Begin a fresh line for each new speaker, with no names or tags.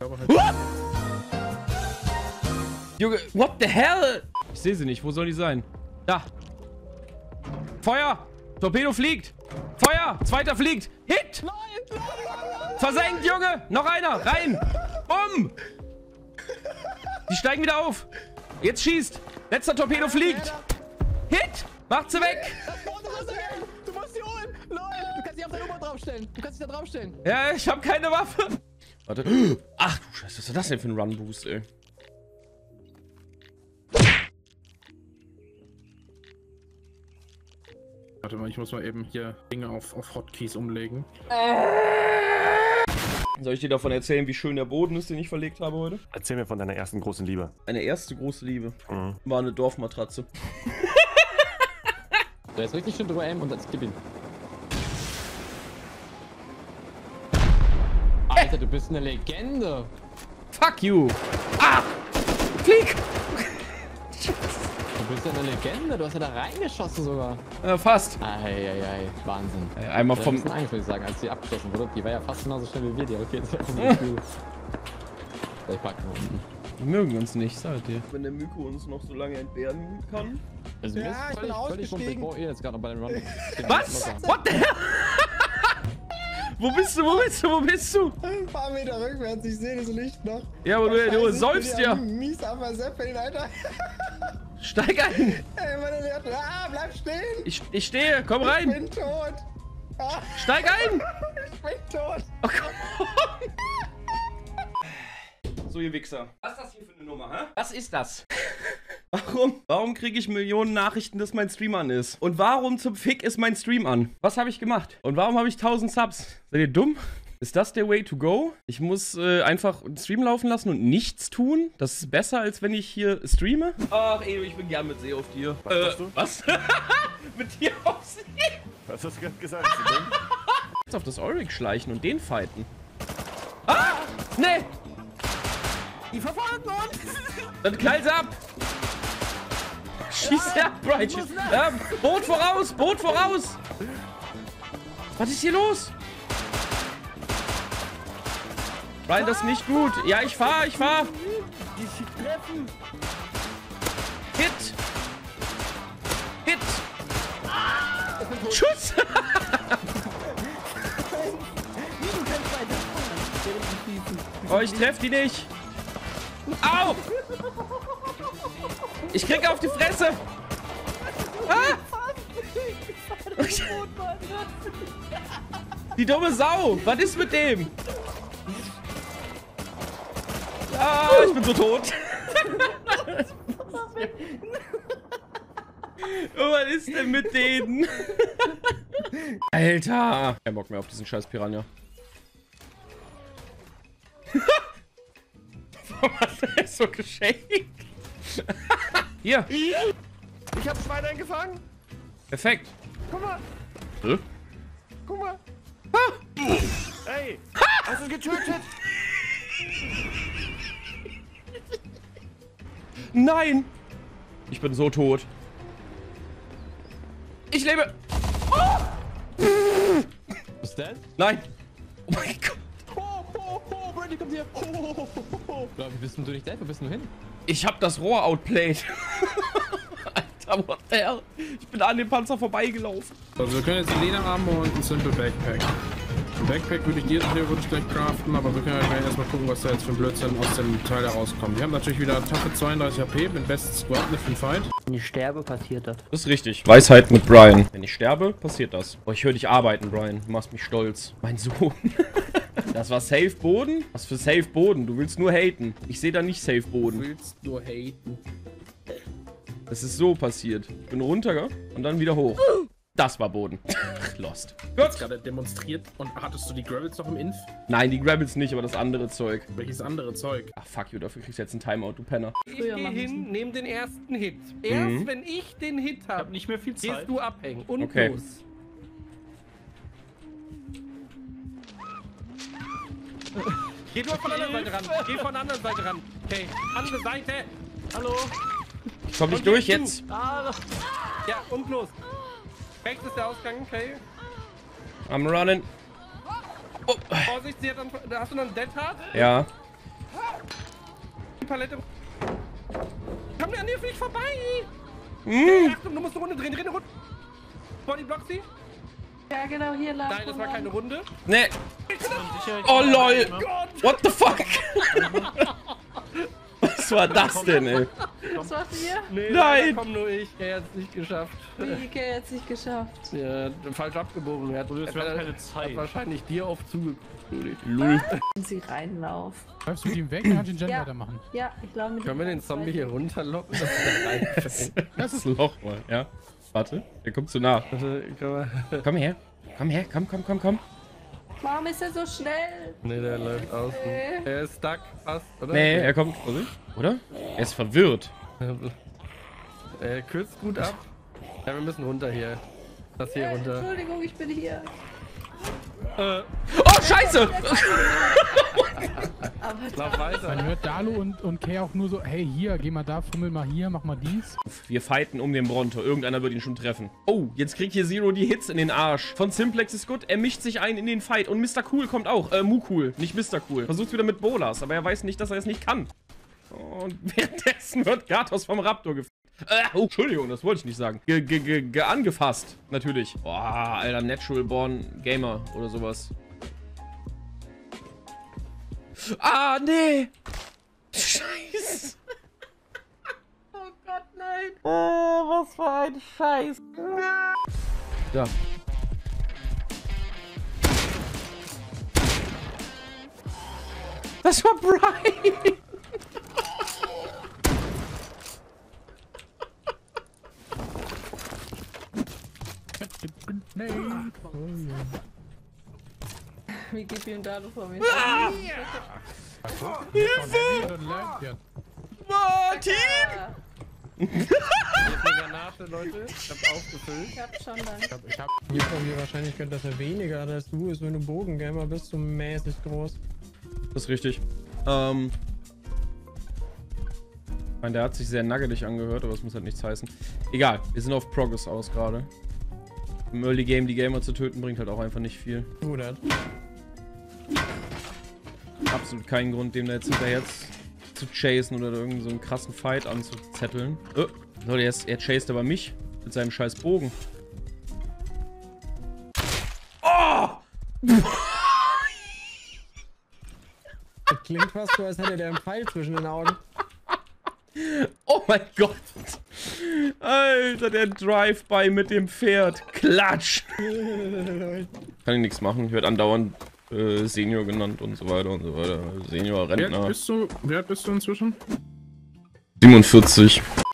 What? Junge, what the hell? Ich sehe sie nicht. Wo soll die sein? Da. Feuer! Torpedo fliegt! Feuer! Zweiter fliegt! Hit! Versenkt, Junge! Noch einer! Rein! Bumm! Die steigen wieder auf! Jetzt schießt! Letzter Torpedo fliegt! Hit! Macht sie weg!
Du musst sie holen! Lol! Du kannst dich auf deine Nummer draufstellen! Du kannst dich da draufstellen!
Ja, ich habe keine Waffe! Warte. Ach du Scheiße, was ist das denn für ein Run-Boost, ey?
Warte mal, ich muss mal eben hier Dinge auf, auf Hotkeys umlegen.
Soll ich dir davon erzählen, wie schön der Boden ist, den ich verlegt habe heute?
Erzähl mir von deiner ersten großen Liebe.
Eine erste große Liebe
Mhm.
war eine Dorfmatratze.
Da ist richtig schön drüber aim und dann gib ihn. Alter, du bist eine Legende!
Fuck you! Ah! Flieg!
Du bist ja eine Legende, du hast ja da reingeschossen sogar.
Äh, fast.
Eieiei, Wahnsinn.
Äh, einmal
vom... bisschen Angst, würde ich sagen, als sie abgeschossen wurde. Die war ja fast genauso schnell wie wir, die Rakete. Das war nicht cool. So, ich pack mal unten.
Die mögen uns nicht, sag dir. Wenn der Myko uns noch so lange entbehren kann.
Also,
Ja, ich bin
völlig, völlig
ausgestiegen.
wumpe, wo ihr jetzt gerade bei dem Run.
Was? What the hell? Wo bist du, wo bist du, wo bist du?
Ein paar Meter rückwärts, ich sehe das Licht noch.
Ja, aber du, du
ich
säufst ja.
Mies am Verseppeln, Alter.
Steig ein.
Ey, meine Leute, ah, bleib stehen.
Ich, ich stehe, komm
Ich
rein.
bin tot. Ah,
Steig ein.
ich bin tot.
Oh, komm. So, ihr Wichser. Was ist das hier für eine Nummer, hä? Was ist das? Warum? Warum kriege ich Millionen Nachrichten, dass mein Stream an ist? Und warum zum Fick ist mein Stream an? Was habe ich gemacht? Und warum habe ich 1000 Subs? Seid ihr dumm? Ist das der Way to go? Ich muss äh, einfach den Stream laufen lassen und nichts tun? Das ist besser, als wenn ich hier streame? Ach, ey, ich bin gern mit See auf dir.
Was
äh,
du?
Was? mit dir auf See?
Was hast du gerade gesagt?
Jetzt auf das Ulrich schleichen und den fighten. Ah! Nee!
Die verfolgen uns.
Dann knall sie ab! Schieß ja, Brian! Schieß. Ja, Boot voraus! Boot voraus! Was ist hier los? Brian, das ist nicht gut. Ja, ich fahr, ich fahr. Hit! Hit! Schuss! Oh, ich treff die nicht. Au! Ich krieg auf die Fresse. Ah! Die dumme Sau. Was ist mit dem? Ah, ich bin so tot. Was ist denn mit denen? Alter. Kein Bock mehr auf diesen scheiß Piranha. Warum hat er so geschenkt? Hier.
Ich hab Schwein eingefangen.
Perfekt.
Guck mal.
Hä?
Guck mal. Ey. Hast du getötet?
Nein! Ich bin so tot. Ich lebe.
Was ist das?
Nein. Oh mein Gott.
Oh, oh, hier. Oh, oh, oh. Ja, Wie bist denn du nicht dead? Wo bist du hin?
Ich hab das Rohr outplayed. Alter, what the hell? Ich bin an dem Panzer vorbeigelaufen.
Also wir können jetzt einen Lederarmor und ein Simple Backpack. Ein Backpack würde ich dir theoretisch gleich craften, aber wir können ja gleich erstmal gucken, was da jetzt für ein Blödsinn aus dem Teil herauskommt. Wir haben natürlich wieder Taffe 32 HP mit Best Squad mit 5 Fight.
Wenn ich sterbe, passiert das.
Das ist richtig. Weisheit mit Brian. Wenn ich sterbe, passiert das. Oh, ich höre dich arbeiten, Brian. Du machst mich stolz. Mein Sohn. Das war Safe Boden? Was für Safe Boden? Du willst nur haten. Ich sehe da nicht Safe
Du
Boden.
willst nur haten.
Das ist so passiert. Ich bin runter und dann wieder hoch. Das war Boden. Lost. Gut.
Gerade demonstriert und hattest du die Gravels noch im Inf?
Nein, die Grabbels nicht, aber das andere Zeug.
Welches andere Zeug?
Ach, fuck you, dafür kriegst du jetzt ein Timeout, du Penner.
Ich gehe hin, nehme den ersten Hit. Erst
Mhm.
wenn ich den Hit habe,
nicht mehr viel
gehst du abhängen. Und
Okay.
los. Geh nur von der anderen Seite ran. Geh von der anderen Seite ran. Okay, andere Seite. Hallo.
Ich komm nicht
Und
durch
jetzt
jetzt.
Ja, und los. Rechts ist der Ausgang, okay.
I'm running. Oh,
Vorsicht, sie hat dann, da hast du noch einen Dead Hard?
ja.
Palette. Komm an dir fliegt vorbei!
Mm.
Hey, Achtung, du musst eine Runde drehen, dreh eine Runde. Body block sie?
Ja, genau, hier lang.
Nein, das war keine Runde.
Nee. Oh lol. What the fuck? Was war das denn, ey?
Was macht ihr?
Nee,
Nein.
Komm nur ich, er hat es nicht geschafft.
Wie, Ikea hat nicht geschafft.
Ja, falsch abgebogen. Er hat, er-
keine
hat
Zeit.
wahrscheinlich dir auf zugeguckt.
Lul.
Und sie reinlauf.
Läufst du mit ihm weg, kannst du den Gen
Ja.
weitermachen.
Ja, ich glaube mit
Können wir den Zombie hier runterlocken? dass er reinfällt?
Das ist ein Loch mal, ja. Warte, der kommt zu nah.
Kann man-
Komm her. Komm her, komm, komm, komm, komm.
Warum ist er so schnell?
Nee, der läuft außen.
Nee.
Er ist stuck, fast, oder?
Nee, er kommt. Oder? Er ist verwirrt.
Er kürzt gut ab. Ja, wir müssen runter hier. Das hier
Äh,
runter.
Entschuldigung, ich bin hier.
Äh,
Oh, Scheiße!
Aber
lauf weiter.
Dann hört Dalu und, und Kay auch nur so, hey, hier, geh mal da, fummel mal hier, mach mal dies.
Wir fighten um den Bronto. Irgendeiner wird ihn schon treffen. Oh, jetzt kriegt hier Zero die Hits in den Arsch. Von Simplex ist gut. Er mischt sich ein in den Fight. Und Mr. Cool kommt auch. Äh, Mu Cool. Nicht Mr. Cool. Versucht wieder mit Bolas. Aber er weiß nicht, dass er es nicht kann. Und währenddessen wird Gatos vom Raptor gefickt. Äh, oh, Entschuldigung, das wollte ich nicht sagen. Ge, ge, ge, ge angefasst. Natürlich. Boah, alter, Natural Born Gamer oder sowas. Ah, nee. Scheiße.
Oh Gott, nein.
was für ein Scheiß. Ja. Das war Brian.
Nee.
Wie geht ihm da vor mir?
Hilfe!
Martin!
Granate, Leute. Ich hab aufgefüllt.
ich hab schon dann.
Ich hab, ich hab,
Hier kommt die Wahrscheinlichkeit, dass er weniger als du ist, wenn du Bogengamer bist, so mäßig groß.
Das ist richtig. Ähm. Ich meine, der hat sich sehr nuggelig angehört, aber es muss halt nichts heißen. Egal, wir sind auf Progress aus gerade. Im Early Game die Gamer zu töten bringt halt auch einfach nicht viel.
Gut.
Absolut keinen Grund, dem da jetzt hinterher zu chasen oder irgendeinen so einen krassen Fight anzuzetteln. Oh, Leute, er, er chased aber mich mit seinem scheiß Bogen. Oh!
Das klingt fast so, als hätte der einen Pfeil zwischen den Augen.
Oh mein Gott! Alter, der Drive-By mit dem Pferd. Klatsch! Kann ich nichts machen. Ich werde andauernd äh, Senior genannt und so weiter und so weiter. Senior, Rentner.
bist du, wer bist du inzwischen?
47.